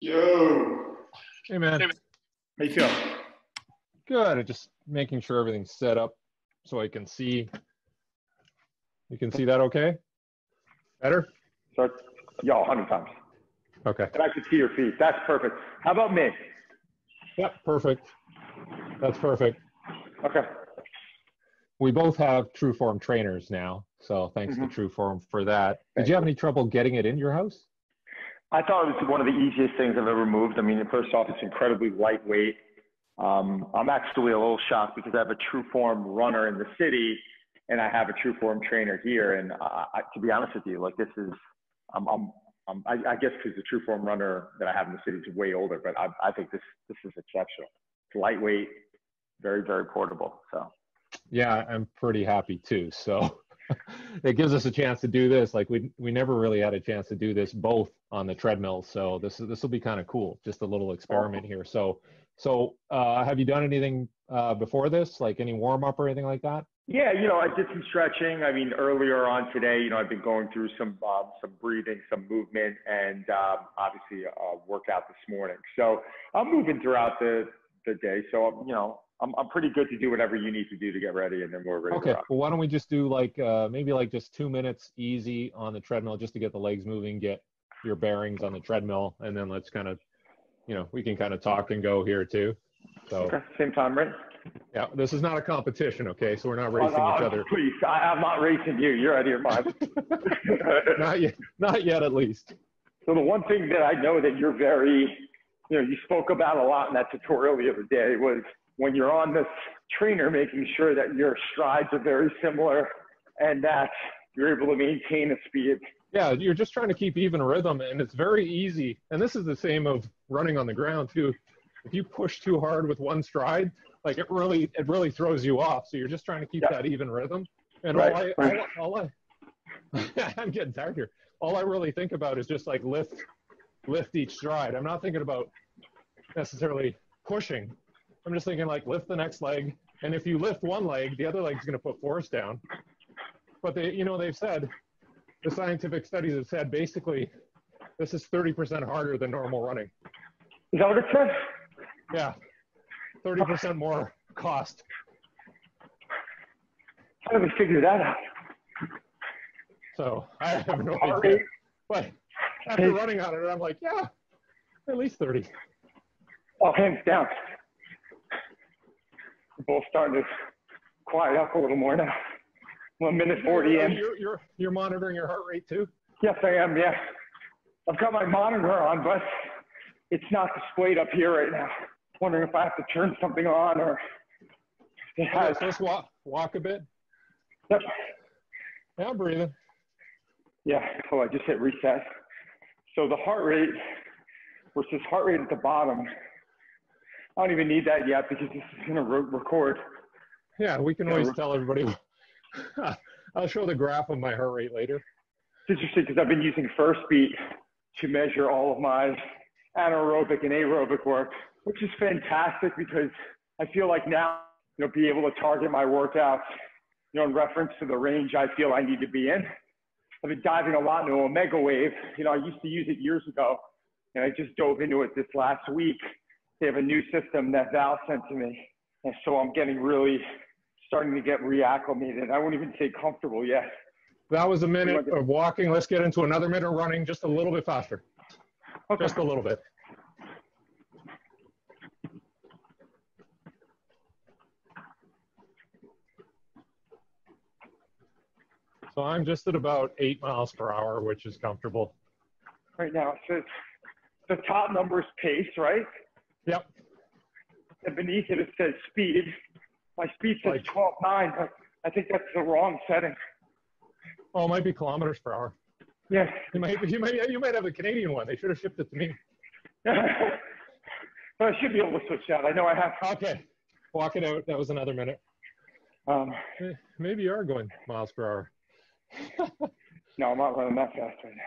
Yo. Hey man. How you feel? Good. Just making sure everything's set up so I can see. You can see that okay? Better? So, yo, 100 times. Okay. And I can see your feet. That's perfect. How about me? Yep, perfect. That's perfect. Okay. We both have TrueForm trainers now, so thanks Mhm. to TrueForm for that. Did you have any trouble getting it in your house? I thought it was one of the easiest things I've ever moved. I mean, first off, it's incredibly lightweight. Um, I'm actually a little shocked because I have a TrueForm runner in the city and I have a TrueForm trainer here. And I, I, to be honest with you, like this is, I'm, I'm, I'm I, I guess because the TrueForm runner that I have in the city is way older, but I, I think this, this is exceptional. It's lightweight, very, very portable. So Yeah, I'm pretty happy too. So it gives us a chance to do this. Like we we never really had a chance to do this both on the treadmill. So this is this will be kind of cool. Just a little experiment here. So so uh, have you done anything uh, before this? Like any warm up or anything like that? Yeah, you know, I did some stretching. I mean, earlier on today, you know, I've been going through some um, some breathing, some movement, and um, obviously a workout this morning. So I'm moving throughout the the day. So you know, I'm I'm pretty good to do whatever you need to do to get ready, and then we're ready. Okay. Well, why don't we just do like uh, maybe like just two minutes easy on the treadmill just to get the legs moving, get your bearings on the treadmill, and then let's kind of, you know, we can kind of talk and go here too. So Okay, same time, right? yeah, this is not a competition, okay? So we're not Oh, racing no, each other. Please, I, I'm not racing you. You're out of your mind. not yet. Not yet, at least. So the one thing that I know that you're very, you know, you spoke about a lot in that tutorial the other day was when you're on this trainer, making sure that your strides are very similar and that you're able to maintain a speed. Yeah, you're just trying to keep even rhythm, and it's very easy. And this is the same of running on the ground too. If you push too hard with one stride, like it really, it really throws you off. So you're just trying to keep Yeah. that even rhythm. And Right, all I, right. all, all I, I'm getting tired here. All I really think about is just like lift, lift each stride. I'm not thinking about necessarily pushing. I'm just thinking like lift the next leg, and if you lift one leg, the other leg's going to put force down. But they, you know, they've said the scientific studies have said basically this is 30% harder than normal running. Is that what it says? Yeah, 30% more cost. How do we figure that out? So I have no idea. But after running on it, And I'm like, yeah, at least 30. Oh, hands down. We're both starting to quiet up a little more now. One minute 40 in. You're, you're, you're monitoring your heart rate too? Yes, I am. Yeah. I've got my monitor on, but it's not displayed up here right now. Wondering if I have to turn something on or it Okay, has. so let's walk, walk a bit. Yep. Yeah, I'm breathing. Yeah. Oh, I just hit reset. So the heart rate versus heart rate at the bottom. I don't even need that yet because this is going to re- record. Yeah, we can always tell everybody. I'll show the graph of my heart rate later. It's interesting because I've been using Firstbeat to measure all of my anaerobic and aerobic work, which is fantastic because I feel like now, you know, be able to target my workouts, you know, in reference to the range I feel I need to be in. I've been diving a lot into Omegawave. You know, I used to use it years ago, and I just dove into it this last week. They have a new system that Val sent to me, and so I'm getting really starting to get reacclimated. I wouldn't even say comfortable yet. That was a minute of walking. Let's get into another minute of running, just a little bit faster. Okay. Just a little bit. So I'm just at about eight miles per hour, which is comfortable. right now. It says the top number is pace, right? Yep. And beneath it, it says speed. My speed says Like- 12.9, but I think that's the wrong setting. Oh, it might be kilometers per hour. Yeah. You might, you might, you might have a Canadian one. They should have shipped it to me. but I should be able to switch that. I know I have. Okay, walk it out. That was another minute. Um, Maybe you are going miles per hour. no, I'm not running that fast right now.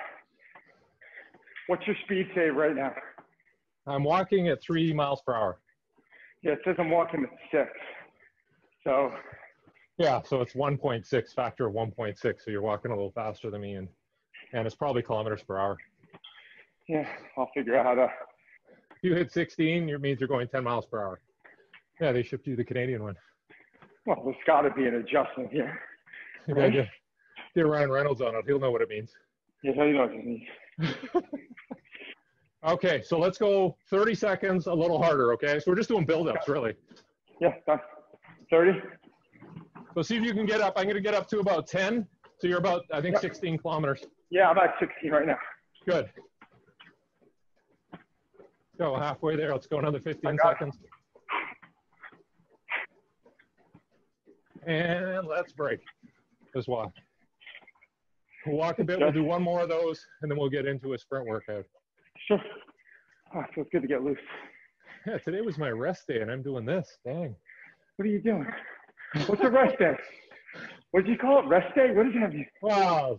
What's your speed say right now? I'm walking at three miles per hour. Yeah, it says I'm walking at six. So Yeah, so it's 1.6 factor of 1.6. So you're walking a little faster than me, and and it's probably kilometers per hour. yeah, I'll figure out how to you hit 16, it means you're going 10 miles per hour. Yeah, they shipped you the Canadian one. Well, there's got to be an adjustment here. You gotta get, Ryan Reynolds on it. He'll know what it means. Yes, I know what you mean. Okay, so let's go 30 seconds, a little harder. Okay, so we're just doing build-ups, really. Yeah, done. 30? So see if you can get up. I'm going to get up to about 10. So you're about, I think, Yep. 16 kilometers. Yeah, I'm at 16 right now. Good. Go halfway there. Let's go another 15 I got it. seconds. And let's break. Just walk. We'll walk a bit. We'll do one more of those, and then we'll get into a sprint workout. Sure. Ah, oh, it feels good to get loose. Yeah, today was my rest day, and I'm doing this. Dang. What are you doing? What's a rest day? What did you call it? Rest day? What does you have you? Wow.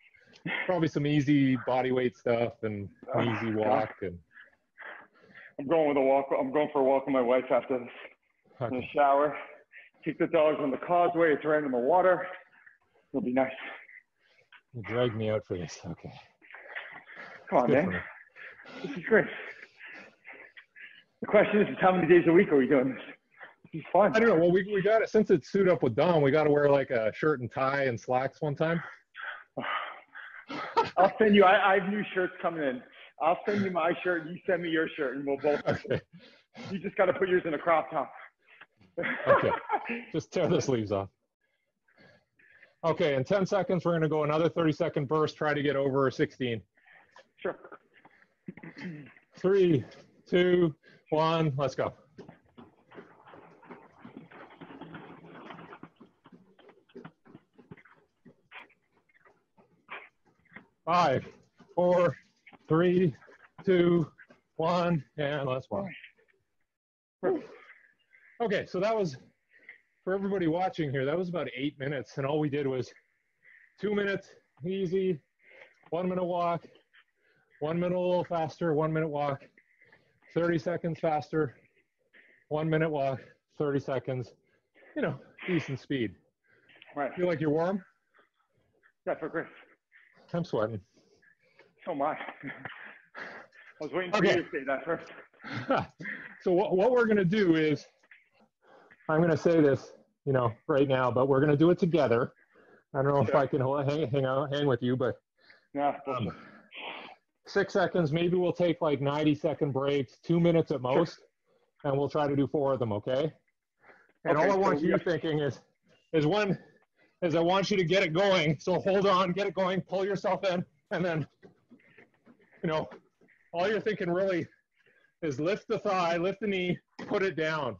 Probably some easy body weight stuff and ah, an easy walk. And I'm going with a walk. I'm going for a walk with my wife after this. In the shower. Take the dogs on the causeway. It's right in the water. It'll be nice. You dragged me out for this. Okay. Come on, man. This is great. The question is, is how many days a week are we doing this? This is fun. I don't know. Well, we, we got it since it's suit up with Don. We got to wear like a shirt and tie and slacks one time. I'll send you. I, I have new shirts coming in. I'll send you my shirt. You send me your shirt, and we'll both. Okay. You just got to put yours in a crop top. Okay. Just tear the sleeves off. Okay. In 10 seconds, we're going to go another 30 second burst. Try to get over 16. sure. Three, two, one. Let's go. Five, four, three, two, one, and let's walk. Okay, so that was for everybody watching here. That was about eight minutes, and all we did was two minutes easy, one minute walk, one minute a little faster, one minute walk, 30 seconds faster, one minute walk, 30 seconds. You know, decent speed. Right. Feel like you're warm? Yeah, for great. I'm sweating. So am I. I was waiting for Okay. you to say that first. so what, what we're going to do is, I'm going to say this, you know, right now, but we're going to do it together. I don't know if I can hold- hang, hang out, hang with you, but Yeah. um, six seconds, maybe we'll take like 90 second breaks, two minutes at most, and we'll try to do four of them, okay? And Okay, all I want so you thinking is, is one, is I want you to get it going. So hold on, get it going, pull yourself in, and then, you know, all you're thinking really is lift the thigh, lift the knee, put it down.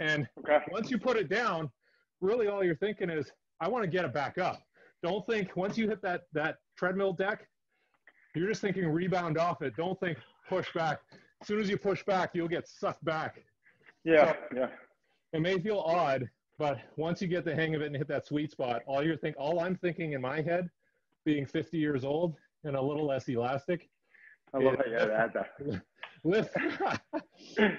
And okay. once you put it down, really all you're thinking is, I want to get it back up. Don't think once you hit that that treadmill deck, you're just thinking rebound off it. Don't think push back. As soon as you push back, you'll get sucked back. Yeah. Yeah. It may feel odd, but once you get the hang of it and hit that sweet spot, all you're think all I'm thinking in my head, being 50 years old and a little less elastic, I love how you had add that. lift,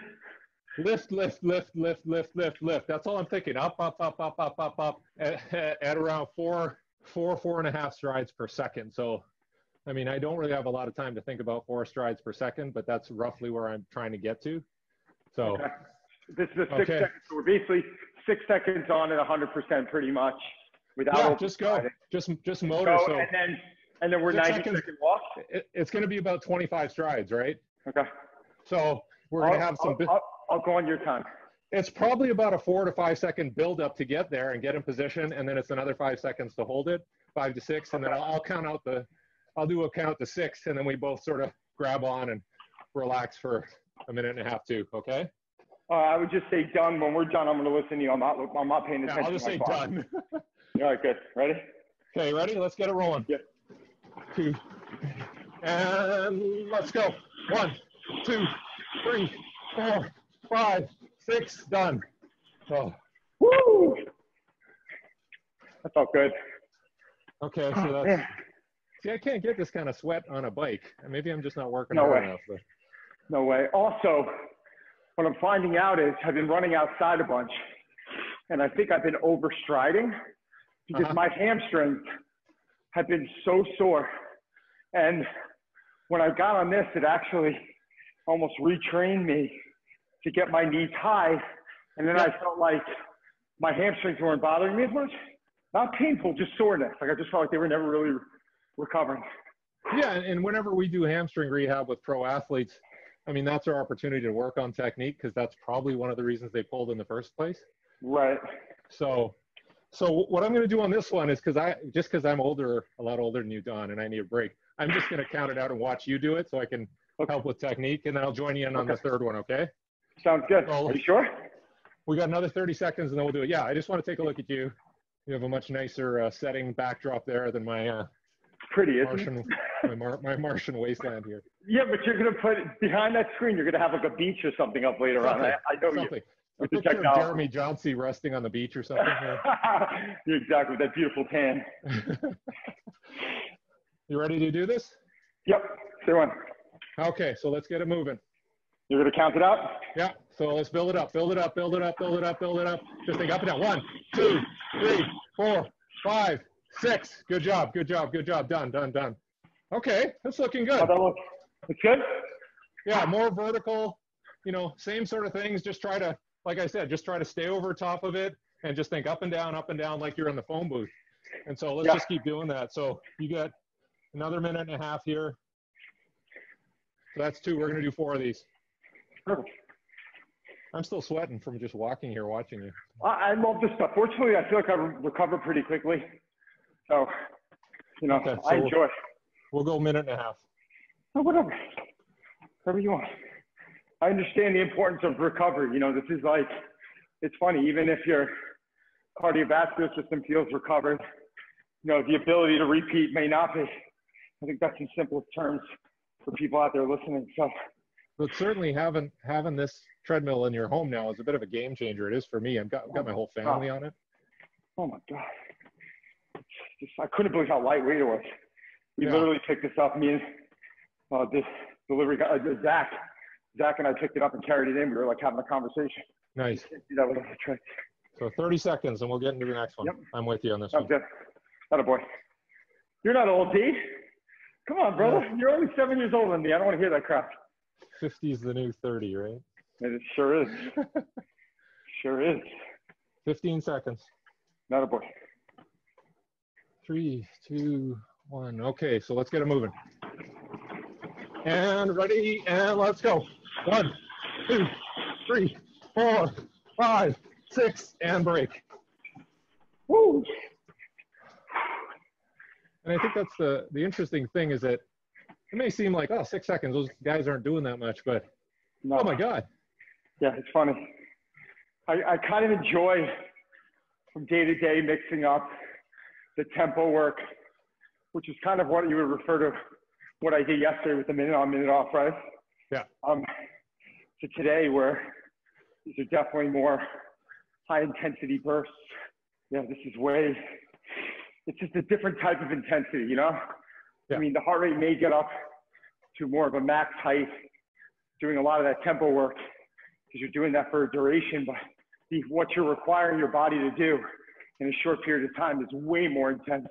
lift, lift, lift, lift, lift, lift, lift. That's all I'm thinking. Up, up, up, up, up, up, up, at, at around four, four, four and a half strides per second. So, I mean, I don't really have a lot of time to think about four strides per second, but that's roughly where I'm trying to get to. So, Okay. This is a six Okay. seconds. So we're basically six seconds on at 100% pretty much without yeah, just go, just, just motor. Go, So and then and then we're Six 90 seconds. second walk. it, it's going to be about 25 strides, right? Okay. So we're going to have some. I'll, I'll, I'll go on your time. it's probably about a four to five second build up to get there and get in position, and then it's another five seconds to hold it, five to six, and then I'll, I'll count out the, I'll do a count to six, and then we both sort of grab on and relax for a minute and a half too. Okay? Uh, I would just say done. When we're done, I'm going to listen to you. I'm not. I'm not paying Yeah, attention. I'll just to say clock. done. All right. Good. Ready? okay, ready? Let's get it rolling. Yeah. Two, and let's go. One, two, three, four, five, six. Done. Oh. Woo! That felt good. Okay, Oh, that's man. see, I can't get this kind of sweat on a bike. Maybe I'm just not working No hard way. enough. But No way. Also, what I'm finding out is I've been running outside a bunch, and I think I've been overstriding because Uh-huh. my hamstrings have been so sore. And when I got on this, it actually almost retrained me to get my knees high. And then I felt like my hamstrings weren't bothering me as much. Not painful, just soreness. Like I just felt like they were never really recovering. Yeah, and whenever we do hamstring rehab with pro athletes, I mean that's our opportunity to work on technique because that's probably one of the reasons they pulled in the first place. Right. So, so what I'm going to do on this one is because I just because I'm older, a lot older than you, Don, and I need a break. I'm just going to count it out and watch you do it so I can Okay. help with technique, and then I'll join you in on the third one. Okay? Sounds good. Oh. Are you sure? We got another 30 seconds, and then we'll do it. Yeah, I just want to take a look at you. You have a much nicer uh, setting backdrop there than my uh, Pretty. Martian, my, Mar- my Martian wasteland here. Yeah, but you're gonna put behind that screen. You're gonna have like a beach or something up later on. I, I know you. Something. A With the technology. Jeremy Johnson resting on the beach or something. You're exactly that beautiful tan. you ready to do this? Yep. Say one. Okay, so let's get it moving. You're gonna count it out. Yeah, so let's build it up, build it up, build it up, build it up, build it up. Just think up and down. One, two, three, four, five, six. Good job, good job, good job. Done, done, done. Okay, that's looking good. How that look? It's good. Yeah, more vertical, you know, same sort of things. Just try to, like I said, just try to stay over top of it and just think up and down, up and down like you're in the phone booth. And so let's Yeah. just keep doing that. So you got another minute and a half here. So that's two. We're going to do four of these. Perfect. I'm still sweating from just walking here watching you. I, I love this stuff. Fortunately, I feel like I re- recover pretty quickly. So, you know, Okay, I so- enjoy. We'll go a minute and a half. Oh, whatever. Whatever you want. I understand the importance of recovery. You know, this is like, it's funny, even if your cardiovascular system feels recovered, you know, the ability to repeat may not be. I think that's in simplest terms for people out there listening. So, But certainly having having this treadmill in your home now is a bit of a game changer. It is for me. I've got, got my whole family on it. oh my God. Just, I couldn't believe how lightweight it was. We Yeah. literally picked this up, me and uh, this delivery guy, uh, Zach. Zach and I picked it up and carried it in. We were like having a conversation. Nice. That without a trick. So 30 seconds and we'll get into the next one. Yep. I'm with you on this Sounds one. Not a boy. You're not old, D. Come on, brother. You're only seven years older than me. I don't want to hear that crap. 50 is the new 30, right? It sure is. sure is. 15 seconds. Not a boy. Three, two, one. Okay, so let's get it moving. And ready, and let's go. One, two, three, four, five, six, and break. Woo! And I think that's the the interesting thing is that it may seem like oh six seconds those guys aren't doing that much, but No. oh my god, Yeah, it's funny. I, I kind of enjoy from day to day mixing up the tempo work, which is kind of what you would refer to what I did yesterday with the minute on, minute off, right? Yeah. Um, to today, where these are definitely more high intensity bursts. Yeah, this is way, it's just a different type of intensity, you know? Yeah. I mean, the heart rate may get up to more of a max height doing a lot of that tempo work because you're doing that for a duration, but the, what you're requiring your body to do in a short period of time is way more intense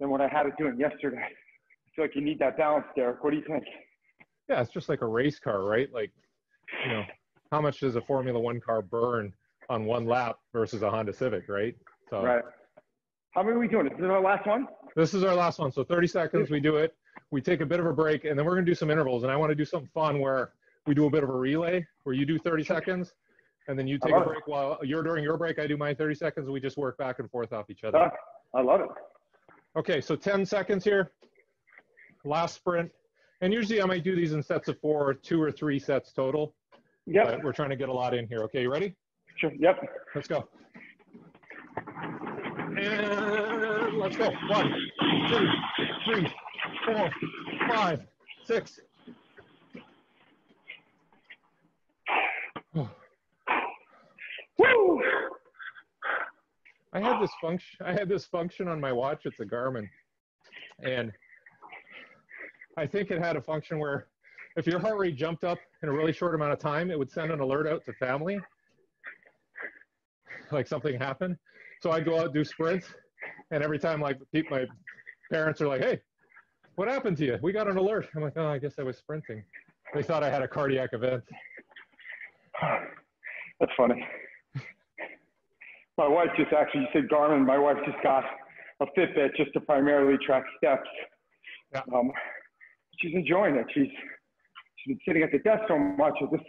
than what I had it doing yesterday. I feel like you need that balance, Derek. What do you think? yeah, it's just like a race car, right? Like, you know, how much does a Formula One car burn on one lap versus a Honda Civic, right? So Right. How many are we doing? Is this our last one? This is our last one. So 30 seconds, we do it. We take a bit of a break, and then we're gonna do some intervals. And I want to do something fun where we do a bit of a relay, where you do 30 seconds, and then you take a love it. break while you're during your break. I do my 30 seconds, and we just work back and forth off each other. Uh, I love it. Okay, so 10 seconds here. Last sprint. And usually I might do these in sets of four, two or three sets total. Yep. But we're trying to get a lot in here. Okay, you ready? Sure. Yep. Let's go. And let's go. One, two, three, four, five, six. Woo! I had this function. I had this function on my watch. It's a Garmin, and I think it had a function where if your heart rate jumped up in a really short amount of time, it would send an alert out to family, like something happened. So I'd go out do sprints, and every time like my parents are like, "Hey, what happened to you? We got an alert." I'm like, "Oh, I guess I was sprinting." They thought I had a cardiac event. That's funny. My wife just actually, you said Garmin, my wife just got a Fitbit just to primarily track steps. Yeah. Um, she's enjoying it. She's, she's been sitting at the desk so much, it just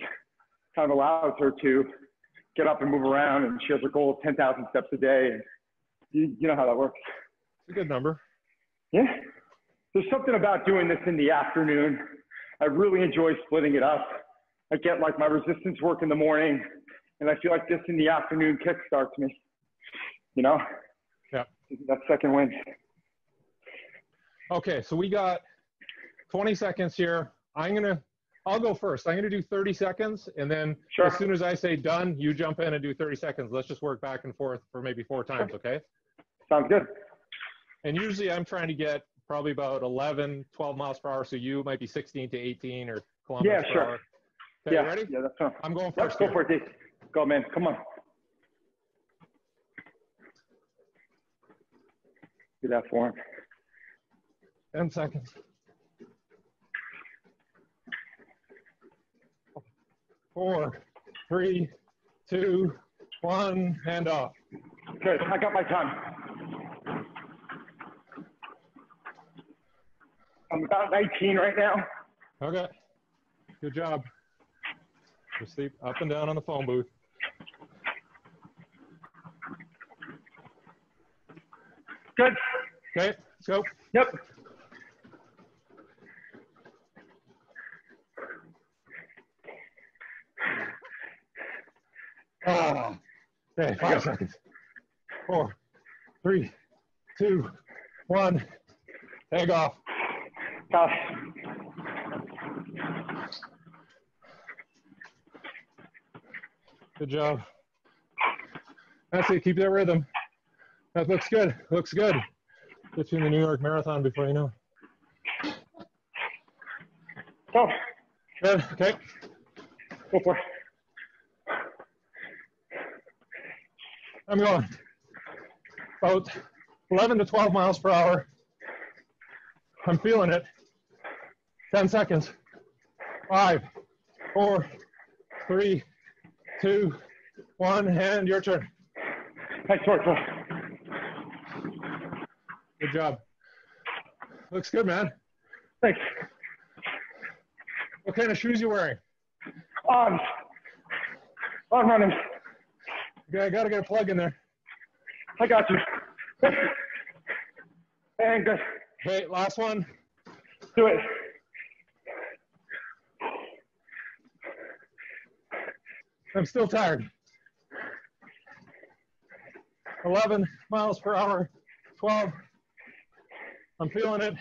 kind of allows her to get up and move around. And she has a goal of 10,000 steps a day. And you, you know how that works. It's a good number. Yeah. There's something about doing this in the afternoon. I really enjoy splitting it up. I get like my resistance work in the morning, and I feel like this in the afternoon kickstarts me. You know? Yeah. That second wind. Okay, so we got 20 seconds here. I'm gonna, I'll go first. I'm gonna do 30 seconds, and then Sure. as soon as I say done, you jump in and do 30 seconds. Let's just work back and forth for maybe four times, okay? Sounds good. And usually I'm trying to get probably about 11, 12 miles per hour. So you might be 16 to 18 or kilometers Yeah, per sure. hour. Okay, yeah. ready? Yeah, that's fine. I'm going Let's first. go for it. Go, man. Come on. Do that for him. 10 seconds. Four, three, two, one, hand off. Good. I got my time. I'm about 19 right now. Okay. Good job. Just sleep up and down on the phone booth. Good. Okay, let's go. Yep. Ah. Okay, five seconds. Four, three, two, one. Take off. Got Good job. That's it. Keep that rhythm. That looks good. Looks good. Get you in the New York Marathon before you know. Go. Good. Okay. Go for it. I'm going. About 11 to 12 miles per hour. I'm feeling it. 10 seconds. Five, four, three, two, one, and your turn. Nice work, bro. Good job. Looks good, man. Thanks. What kind of shoes you wearing? Um, On. On running. Okay, I gotta get a plug in there. I got you. And good. Okay, last one. Do it. I'm still tired. 11 miles per hour, 12. I'm feeling it.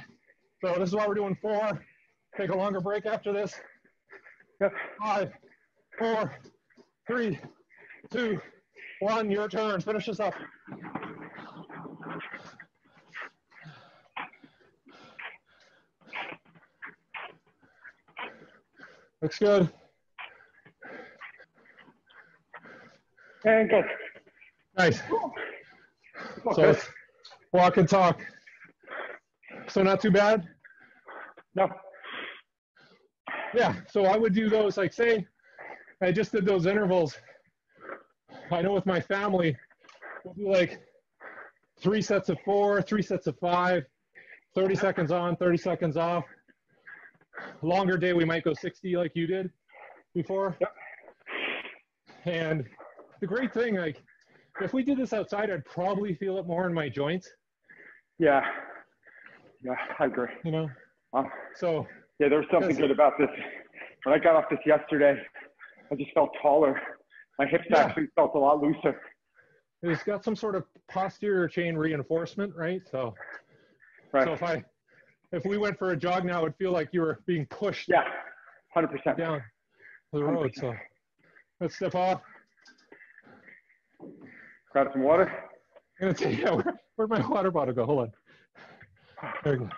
So this is why we're doing four. Take a longer break after this. Five, four, three, two, one. Your turn. Finish this up. Looks good. And good. Nice. So walk and talk. So not too bad. No. Yeah. So I would do those like say I just did those intervals. I know with my family, we'll do like three sets of four, three sets of five, 30 seconds on, 30 seconds off. Longer day, we might go 60 like you did before. Yep. And the great thing, like, if we did this outside, I'd probably feel it more in my joints, Yeah. Yeah, I agree. you know? Um, So, yeah, there was something good about this. When I got off this yesterday, I just felt taller. My hips Yeah. actually felt a lot looser. it's got some sort of posterior chain reinforcement, right? So, Right. so if I, if we went for a jog now, it would feel like you were being pushed yeah, 100%. down the road. So, let's step off. Grab some water. I'm gonna take, yeah, where, where'd my water bottle go? Hold on. There we go.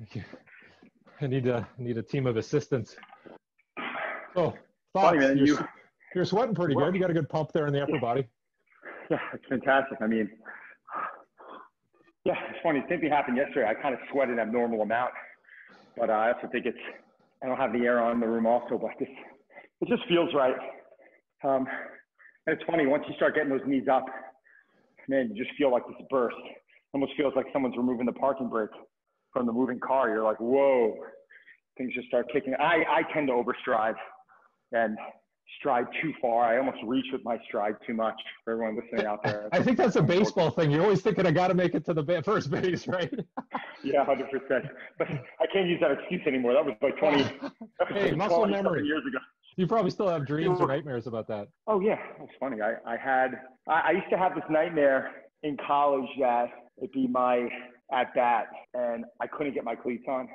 Thank you. I need a need a team of assistants. Oh, thoughts? Funny, man, you're, you- s- you're sweating pretty good. You got a good pump there in the upper body. Yeah, it's fantastic. I mean, yeah, it's funny. Same thing happened yesterday. I kind of sweat an abnormal amount, but uh, I also think it's I don't have the air on in the room also, but this, it just feels right. Um, and it's funny, once you start getting those knees up, man, you just feel like this burst. Almost feels like someone's removing the parking brake from the moving car. You're like, whoa, things just start kicking. I, I tend to overstride and stride too far. I almost reach with my stride too much for everyone listening out there. I think that's a baseball thing. You're always thinking, I got to make it to the ba- first base, right? Yeah, hundred percent. But I can't use that excuse anymore. That was like twenty. that was Hey, like muscle 20 memory. years ago. You probably still have dreams or nightmares about that. Oh yeah, it's funny. I, I had I, I used to have this nightmare in college that it'd be my at bat and I couldn't get my cleats on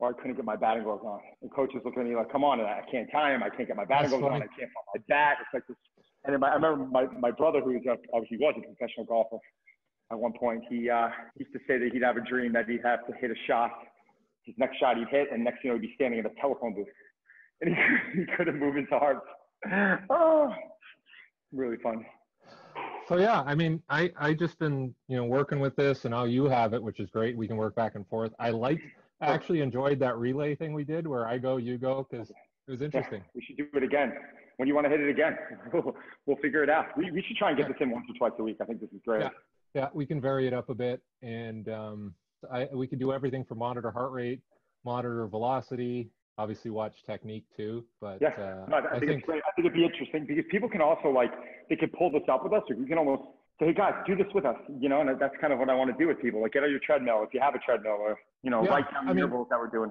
or I couldn't get my batting gloves on. And coaches looking at me like, come on, And I can't tie him. I can't get my batting gloves on. I can't find my bat. It's like this. And then my, I remember my, my brother, who was a, obviously was a professional golfer at one point, he uh, used to say that he'd have a dream that he'd have to hit a shot. His next shot he'd hit, and next thing you know, he'd be standing in a telephone booth. And he, he couldn't move his arms. Oh, really fun. So yeah, I mean, I I just been you know working with this, and now you have it, which is great. We can work back and forth. I like, I actually enjoyed that relay thing we did, where I go, you go, because it was interesting. We should do it again. When you want to hit it again, we'll, we'll figure it out. We, we should try and get this in once or twice a week. I think this is great. Yeah. Yeah, we can vary it up a bit, and um, I we can do everything from monitor heart rate, monitor velocity, obviously watch technique too. But Yeah, uh, no, I, think it's great. I think it'd be interesting because people can also like they can pull this up with us, or we can almost say, "Hey guys, do this with us," you know. And that's kind of what I want to do with people. Like, get on your treadmill if you have a treadmill, or you know, Yeah, write down the intervals that we're doing.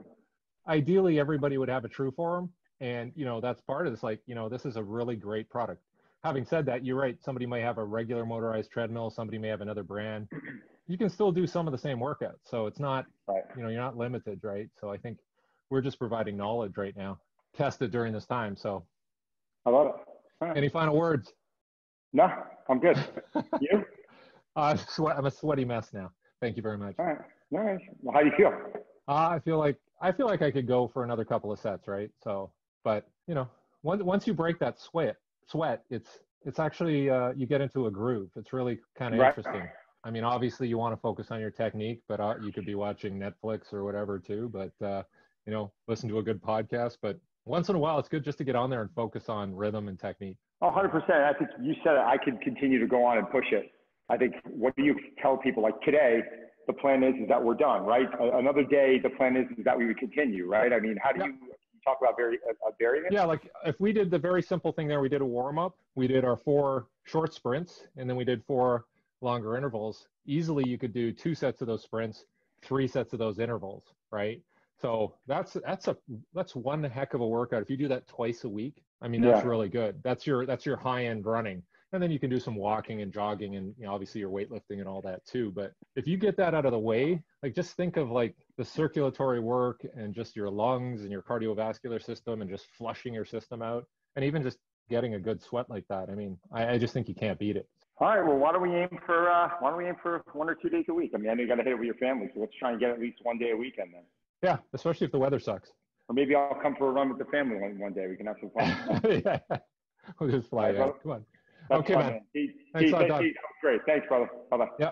ideally everybody would have a TrueForm and you know that's part of this like you know this is a really great product having said that you're right somebody may have a regular motorized treadmill somebody may have another brand you can still do some of the same workouts so it's not Right. you know you're not limited right so i think we're just providing knowledge right now tested during this time so I love it. Right. any final words No, I'm good. you? uh, i'm a sweaty mess now thank you very much All right. Nice. Well, how do you feel? Uh, I feel like I feel like I could go for another couple of sets, right? So, but you know, once once you break that sweat, sweat, it's it's actually uh, you get into a groove. It's really kind of Right. interesting. I mean, obviously you want to focus on your technique, but uh, you could be watching Netflix or whatever too. But uh, you know, listen to a good podcast. But once in a while, it's good just to get on there and focus on rhythm and technique. Oh, 100%. I think you said it. I could continue to go on and push it. I think what do you tell people like today? The plan is is that we're done, right? Another day, the plan is is that we would continue, right? I mean, how do Yeah. you, talk about very uh, uh, varying it? Yeah, like if we did the very simple thing there, we did a warm up, we did our four short sprints, and then we did four longer intervals. Easily, you could do two sets of those sprints, three sets of those intervals, right? So that's that's a that's one heck of a workout. If you do that twice a week, I mean that's Yeah. really good. That's your that's your high end running, and then you can do some walking and jogging, and you know, obviously your weightlifting and all that too. But if you get that out of the way, like just think of like the circulatory work and just your lungs and your cardiovascular system and just flushing your system out and even just getting a good sweat like that. I mean, I, I just think you can't beat it. All right. Well, why don't we aim for uh, why don't we aim for one or two days a week? I mean, I know you got to hit it with your family, so let's try and get at least one day a weekend then. Yeah, especially if the weather sucks. Or maybe I'll come for a run with the family one, one day. We can have some fun. yeah. We'll just fly right, out. Come on. That's Okay, fun, man. Keith, Thanks Keith, a lot, thank Doug. you. That was great. Thanks, brother. Bye bye. Yeah.